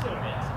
Awesome.